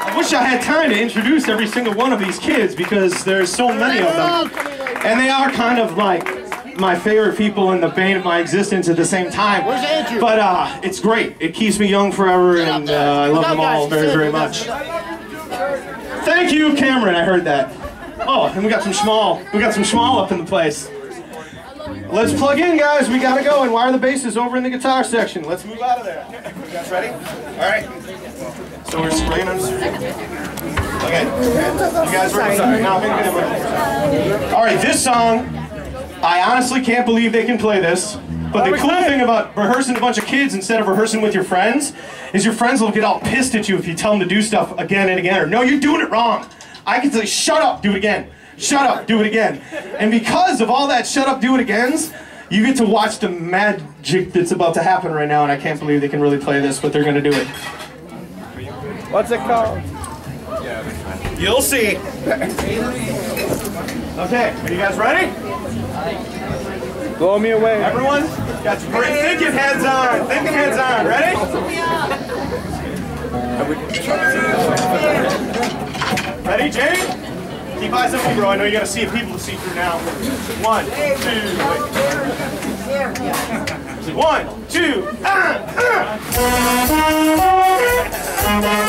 I wish I had time to introduce every single one of these kids because there's so many of them. And they are kind of like my favorite people in the bane of my existence at the same time. Where's Andrew? But uh, it's great. It keeps me young forever and uh, I love them all very, very much. Thank you, Cameron. I heard that. Oh, and we got some small. We got some small up in the place. Let's plug in, guys. We gotta go and wire the basses over in the guitar section. Let's move out of there. You guys ready? All right. So we're spraying them. Okay. You guys ready? All right. This song, I honestly can't believe they can play this. But the cool thing about rehearsing a bunch of kids instead of rehearsing with your friends is your friends will get all pissed at you if you tell them to do stuff again and again. Or no, you're doing it wrong. I can say, shut up, do it again. Shut up, do it again. And because of all that shut up, do it agains, you get to watch the magic that's about to happen right now, and I can't believe they can really play this, but they're gonna do it. What's it called? You'll see. Okay, are you guys ready? Blow me away. Everyone, got your great thinking heads on. Thinking heads on. Ready? Ready, Jay? Keep eyes on me, bro. I know you gotta see people to see through now. One, two, wait. One, two, ah, Music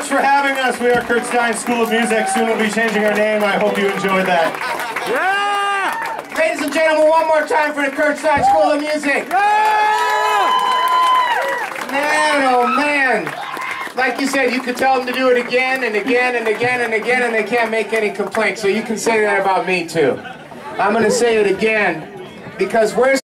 much for having us. We are Kurt Stein School of Music. Soon we'll be changing our name. I hope you enjoyed that. Yeah! Ladies and gentlemen, one more time for the Kurt Stein School of Music. Man, oh man. Like you said, you could tell them to do it again and again and again and again, and they can't make any complaints. So you can say that about me too. I'm going to say it again because where's